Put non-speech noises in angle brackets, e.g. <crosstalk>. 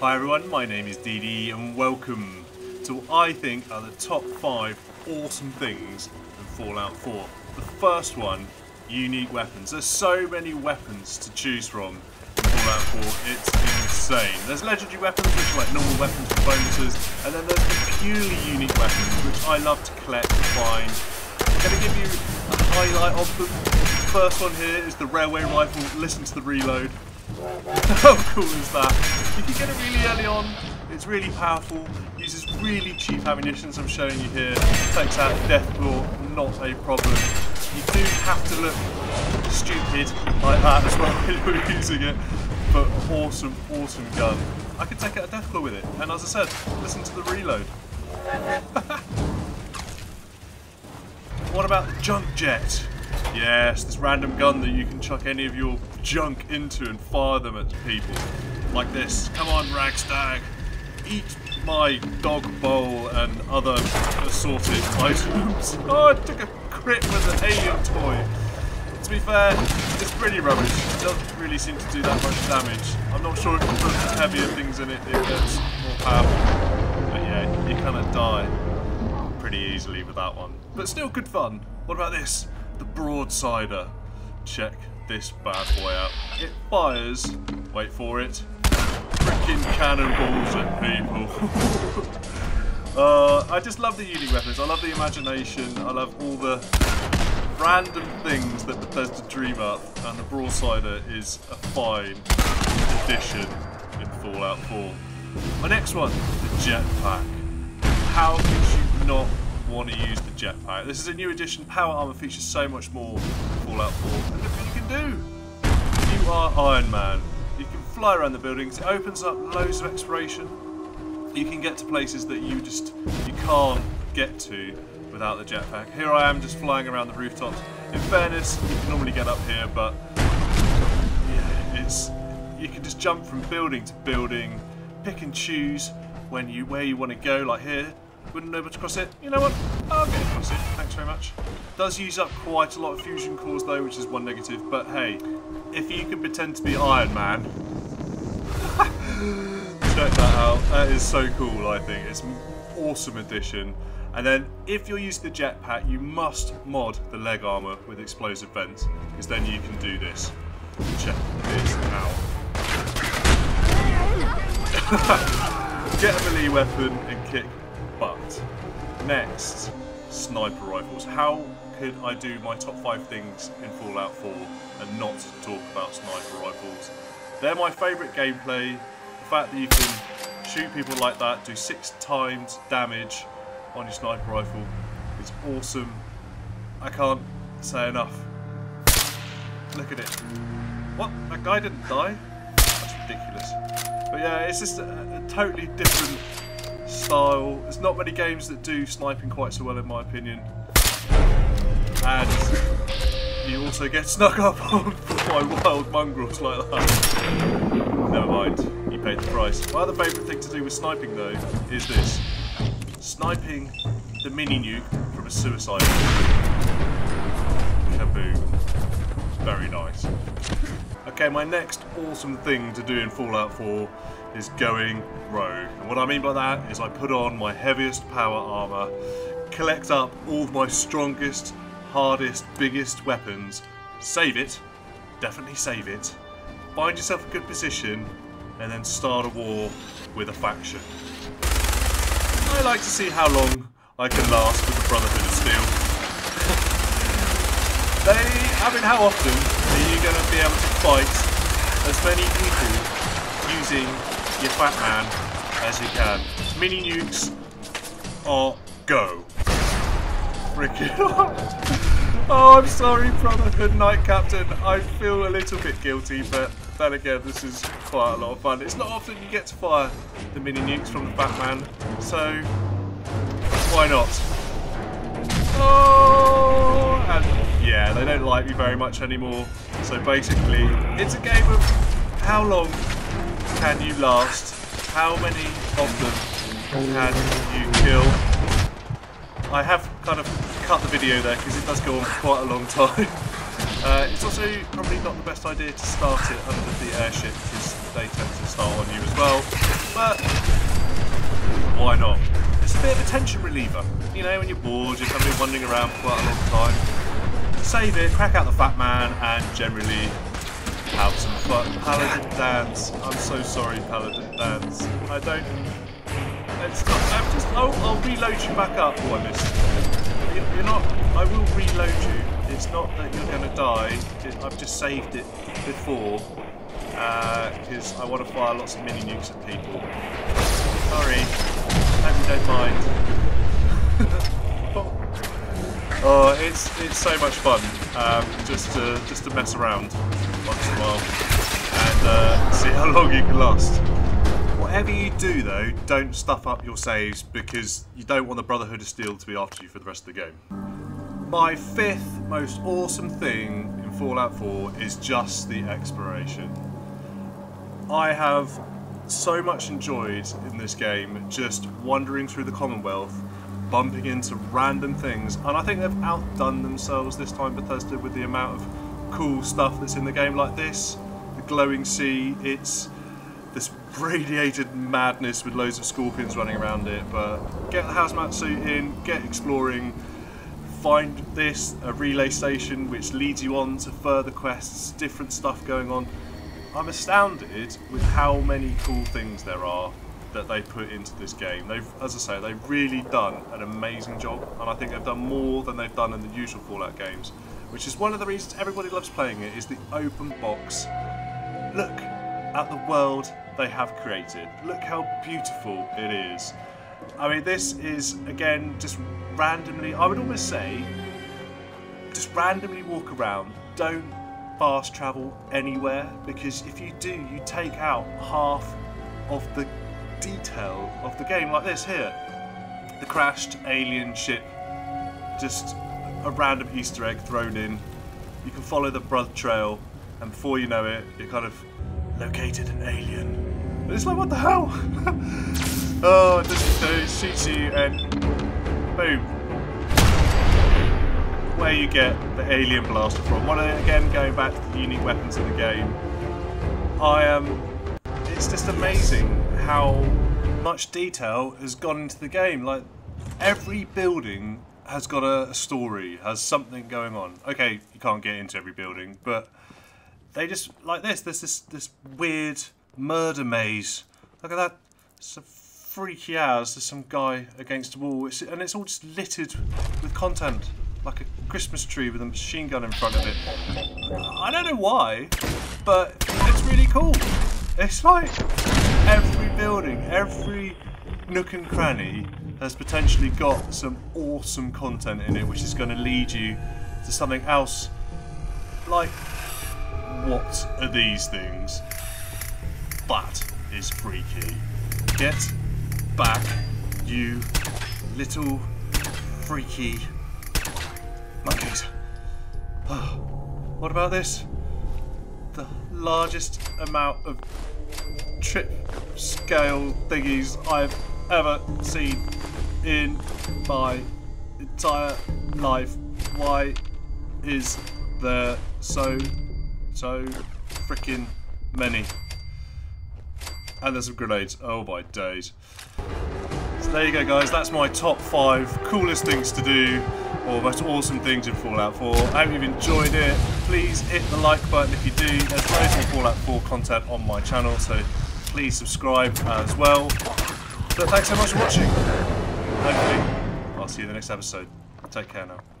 Hi everyone, my name is DD and welcome to what I think are the top 5 awesome things in Fallout 4. The first one, unique weapons. There's so many weapons to choose from in Fallout 4, it's insane. There's legendary weapons which are like normal weapons with bonuses, and then there's the purely unique weapons which I love to collect and find. I'm going to give you a highlight of them. The first one here is the railway rifle, listen to the reload. How cool is that? You can get it really early on. It's really powerful. Uses really cheap ammunition, as I'm showing you here. Takes out Deathclaw, not a problem. You do have to look stupid like that as well <laughs> when you're using it. But awesome, awesome gun. I could take out a Deathclaw with it. And as I said, listen to the reload. <laughs> what about the junk jet? Yes, this random gun that you can chuck any of your junk into and fire them at people. Like this. Come on, Ragstag. Eat my dog bowl and other assorted items. Oh, I took a crit with an alien toy. To be fair, it's pretty rubbish. It doesn't really seem to do that much damage. I'm not sure if you put heavier things in it, it gets more powerful. But yeah, you kind of die pretty easily with that one. But still good fun. What about this? The Broadsider. Check this bad boy out. It fires, wait for it, freaking cannonballs at people. <laughs> uh, I just love the unique weapons. I love the imagination. I love all the random things that Bethesda dream up. And the Broadsider is a fine addition in Fallout 4. My next one, the Jetpack. How could you not want to use the jetpack. This is a new edition. Power armor features so much more Fallout 4. Do. You are Iron Man. You can fly around the buildings. It opens up loads of exploration. You can get to places that you just you can't get to without the jetpack. Here I am just flying around the rooftops. In fairness, you can normally get up here, but yeah, it's you can just jump from building to building, pick and choose when you where you want to go. Like here, wouldn't know to cross it. You know what? I'll get across it. Thanks very much. Does use up quite a lot of fusion cores though, which is one negative. But hey, if you can pretend to be Iron Man, <laughs> check that out. That is so cool. I think it's an awesome addition. And then, if you're using the jetpack, you must mod the leg armor with explosive vents, because then you can do this. Check this out. <laughs> Get a melee weapon and kick next, sniper rifles. How could I do my top five things in Fallout 4 and not talk about sniper rifles? They're my favourite gameplay. The fact that you can shoot people like that, do six times damage on your sniper rifle is awesome. I can't say enough. Look at it. What? That guy didn't die? That's ridiculous. But yeah, it's just a, a totally different style. There's not many games that do sniping quite so well in my opinion. And you also get snuck up <laughs> on by wild mongrels like that. Never mind, you paid the price. My other favourite thing to do with sniping though is this. Sniping the mini nuke from a suicide. Kaboom. Very nice. Okay, my next awesome thing to do in Fallout 4 is going rogue. And what I mean by that is I put on my heaviest power armor, collect up all my strongest, hardest, biggest weapons, save it, definitely save it, find yourself a good position, and then start a war with a faction. I like to see how long I can last with the Brotherhood of Steel. <laughs> they, I mean, how often are you going to be able to fight as many people using your fat man as you can. Mini nukes are go. Freaking <laughs> Oh, I'm sorry, Brotherhood Knight Captain. I feel a little bit guilty, but then again, this is quite a lot of fun. It's not often you get to fire the mini nukes from the Fat Man, so why not? Yeah, they don't like me very much anymore. So basically, it's a game of how long can you last? How many of them can you kill? I have kind of cut the video there because it does go on for quite a long time. <laughs> Uh, it's also probably not the best idea to start it under the airship because they tend to start on you as well. but why not? It's a bit of a tension reliever. You know, when you're bored, you've been wandering around for quite a long time. Save it, crack out the Fat Man, and generally have some fun. Paladin Danse. I'm so sorry, Paladin Danse. I don't... It's not... I'm just... Oh, I'll reload you back up. Oh, I missed. You're not... I will reload you. It's not that you're going to die. I've just saved it before. Because uh, I want to fire lots of mini nukes at people. Sorry. Hope you don't mind. Oh, it's it's so much fun um, just to just to mess around once in a while and uh, see how <laughs> long you can last. Whatever you do though, don't stuff up your saves because you don't want the Brotherhood of Steel to be after you for the rest of the game. My fifth most awesome thing in Fallout 4 is just the exploration. I have so much enjoyed in this game just wandering through the Commonwealth, bumping into random things, and I think they've outdone themselves this time, Bethesda, with the amount of cool stuff that's in the game like this. The glowing sea, it's this radiated madness with loads of scorpions running around it, but get the hazmat suit in, get exploring, find this, a relay station which leads you on to further quests, different stuff going on. I'm astounded with how many cool things there are that they put into this game. They've, as I say, they've really done an amazing job, and I think they've done more than they've done in the usual Fallout games, which is one of the reasons everybody loves playing it, is the open box. Look at the world they have created. Look how beautiful it is. I mean, this is, again, just randomly, I would almost say, just randomly walk around, don't fast travel anywhere because if you do, you take out half of the detail of the game, like this here. The crashed alien ship, just a random Easter egg thrown in. You can follow the blood trail, and before you know it, you're kind of located an alien. And it's like, what the hell? <laughs> oh, just uh, shoots you, and boom, where you get the alien blaster from. One again going back to the unique weapons in the game. I am. It's just amazing how much detail has gone into the game. Like every building has got a, story, has something going on. Okay, you can't get into every building, but they just like this. There's this this weird murder maze. Look at that. It's a freaky hours. There's some guy against a wall, it's, and it's all just littered with content like a Christmas tree with a machine gun in front of it. I don't know why, but it's really cool. It's like every building, every nook and cranny has potentially got some awesome content in it which is going to lead you to something else like what are these things? That is freaky. Get back, you little freaky Monkeys. <sighs> What about this? The largest amount of trip scale thingies I've ever seen in my entire life. Why is there so, so freaking many? And there's some grenades. Oh my days. So there you go guys, that's my top five coolest things to do or most awesome things in Fallout 4. I hope you've enjoyed it. Please hit the like button if you do. There's loads more Fallout 4 content on my channel, so please subscribe uh, as well. Thanks so much for watching. Hopefully, I'll see you in the next episode. Take care now.